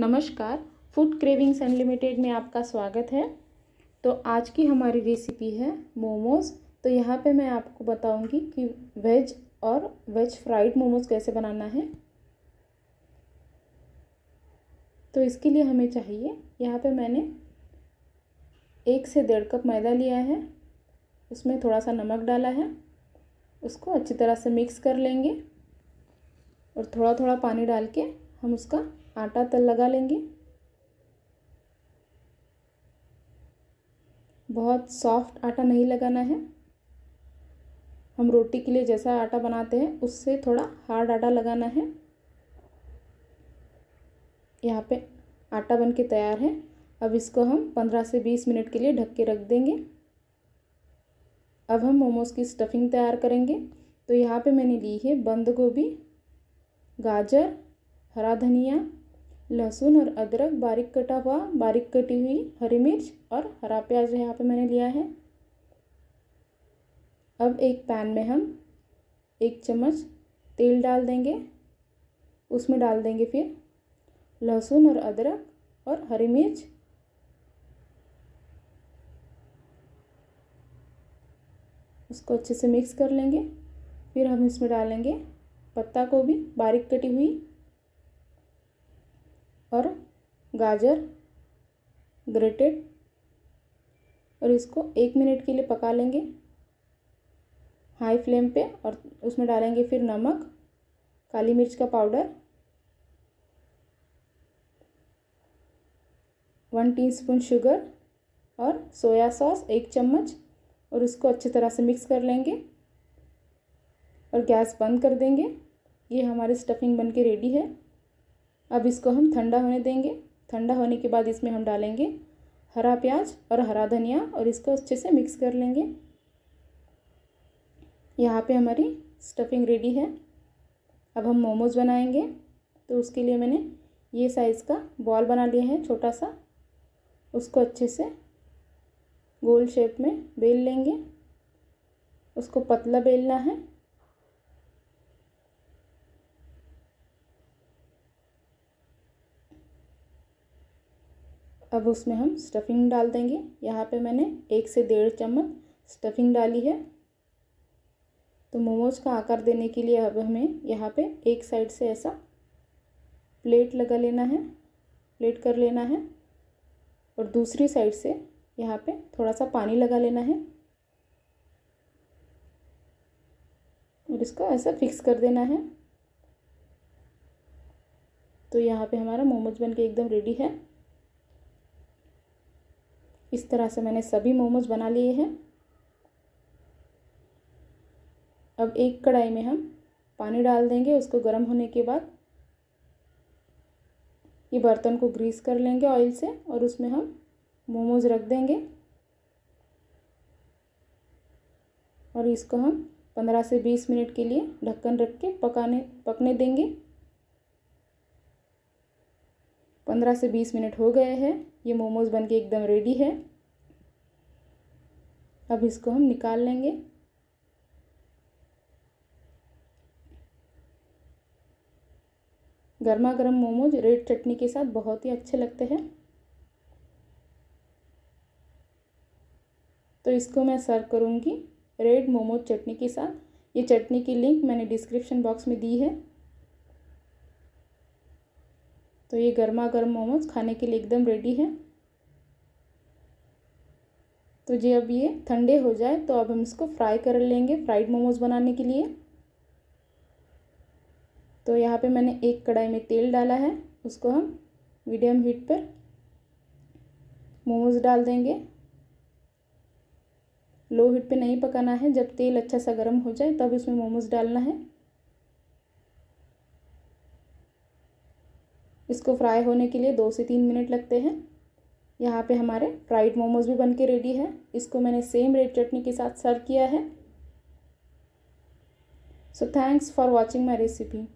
नमस्कार food cravings unlimited में आपका स्वागत है। तो आज की हमारी रेसिपी है मोमोज़ तो यहाँ पे मैं आपको बताऊँगी कि वेज और वेज फ्राइड मोमोज़ कैसे बनाना है। तो इसके लिए हमें चाहिए, यहाँ पे मैंने एक से डेढ़ कप मैदा लिया है। उसमें थोड़ा सा नमक डाला है। उसको अच्छी तरह से मिक्स कर लेंगे और थोड़ा थोड़ा पानी डाल के हम उसका आटा तल लगा लेंगे। बहुत सॉफ्ट आटा नहीं लगाना है। हम रोटी के लिए जैसा आटा बनाते हैं, उससे थोड़ा हार्ड आटा लगाना है। यहाँ पे आटा बन के तैयार है। अब इसको हम पंद्रह से बीस मिनट के लिए ढक के रख देंगे। अब हम मोमोज़ की स्टफिंग तैयार करेंगे। तो यहाँ पे मैंने ली है बंद गोभी, गाजर हरा धनिया, लहसुन और अदरक बारीक कटा हुआ, बारीक कटी हुई हरी मिर्च और हरा प्याज यहाँ पे मैंने लिया है। अब एक पैन में हम एक चम्मच तेल डाल देंगे। उसमें डाल देंगे फिर लहसुन और अदरक और हरी मिर्च। उसको अच्छे से मिक्स कर लेंगे। फिर हम इसमें डालेंगे पत्ता गोभी, बारीक कटी हुई और गाजर ग्रेटेड और इसको एक मिनट के लिए पका लेंगे। हाई फ्लेम पे और उसमें डालेंगे फिर नमक, काली मिर्च का पाउडर वन टीस्पून शुगर और सोया सॉस एक चम्मच और उसको अच्छी तरह से मिक्स कर लेंगे और गैस बंद कर देंगे। ये हमारी स्टफिंग बन के रेडी है। अब इसको हम ठंडा होने देंगे। ठंडा होने के बाद इसमें हम डालेंगे हरा प्याज और हरा धनिया और इसको अच्छे से मिक्स कर लेंगे। यहाँ पे हमारी स्टफिंग रेडी है। अब हम मोमोज़ बनाएँगे। तो उसके लिए मैंने ये साइज़ का बॉल बना लिया है, छोटा सा। उसको अच्छे से गोल शेप में बेल लेंगे। उसको पतला बेलना है। अब उसमें हम स्टफिंग डाल देंगे। यहाँ पे मैंने एक से डेढ़ चम्मच स्टफिंग डाली है। तो मोमोज का आकार देने के लिए अब हमें यहाँ पे एक साइड से ऐसा प्लेट लगा लेना है प्लेट कर लेना है और दूसरी साइड से यहाँ पे थोड़ा सा पानी लगा लेना है। और इसको ऐसा फिक्स कर देना है। तो यहाँ पे हमारा मोमोज बन के एकदम रेडी है। इस तरह से मैंने सभी मोमोज बना लिए हैं। अब एक कढ़ाई में हम पानी डाल देंगे, उसको गर्म होने के बाद ये बर्तन को ग्रीस कर लेंगे ऑयल से और उसमें हम मोमोज रख देंगे। और इसको हम पंद्रह से बीस मिनट के लिए ढक्कन रख के पकाने, पकने देंगे। पंद्रह से बीस मिनट हो गए हैं। ये मोमोज़ बन के एकदम रेडी है। अब इसको हम निकाल लेंगे। गर्मा गर्म मोमोज रेड चटनी के साथ बहुत ही अच्छे लगते हैं। तो इसको मैं सर्व करूँगी रेड मोमोज चटनी के साथ। ये चटनी की लिंक मैंने डिस्क्रिप्शन बॉक्स में दी है। तो ये गर्मा गर्म मोमोज खाने के लिए एकदम रेडी है। तो जी अब ये ठंडे हो जाए तो अब हम इसको फ्राई कर लेंगे फ्राइड मोमोज बनाने के लिए। तो यहाँ पे मैंने एक कढ़ाई में तेल डाला है, उसको हम मीडियम हीट पर मोमोज डाल देंगे। लो हीट पे नहीं पकाना है, जब तेल अच्छा सा गर्म हो जाए तब इसमें मोमोज डालना है। इसको फ्राई होने के लिए दो से तीन मिनट लगते हैं। यहाँ पे हमारे फ्राइड मोमोज भी बन के रेडी है। इसको मैंने सेम रेड चटनी के साथ सर्व किया है। So thanks for watching my recipe